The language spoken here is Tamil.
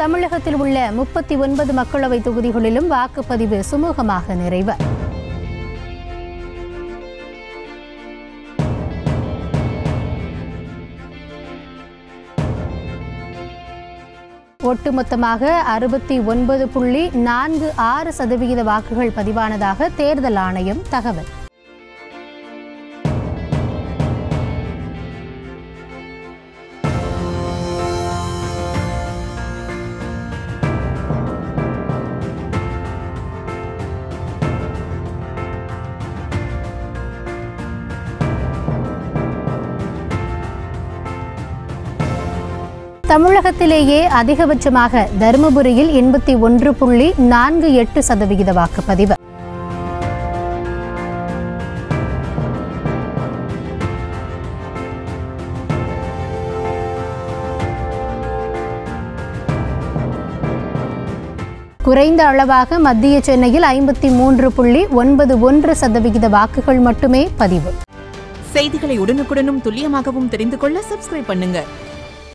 தமிழகத்தில் உள்ள முப்பத்தி ஒன்பது மக்களவை தொகுதிகளிலும் வாக்குப்பதிவு சுமூகமாக நிறைவு. ஒட்டுமொத்தமாக அறுபத்தி ஒன்பது புள்ளி நான்கு ஆறு சதவிகித வாக்குகள் பதிவானதாக தேர்தல் ஆணையம் தகவல். தமிழகத்திலேயே அதிகபட்சமாக தருமபுரியில் எண்பத்தி ஒன்று புள்ளி நான்கு எட்டு சதவிகித வாக்குப்பதிவு. குறைந்த அளவாக மத்திய சென்னையில் ஐம்பத்தி மூன்று புள்ளி ஒன்பது ஒன்று சதவிகித வாக்குகள் மட்டுமே பதிவு. செய்திகளை உடனுக்குடனும் துல்லியமாகவும் தெரிந்து கொள்ள சப்ஸ்கிரைப் பண்ணுங்க.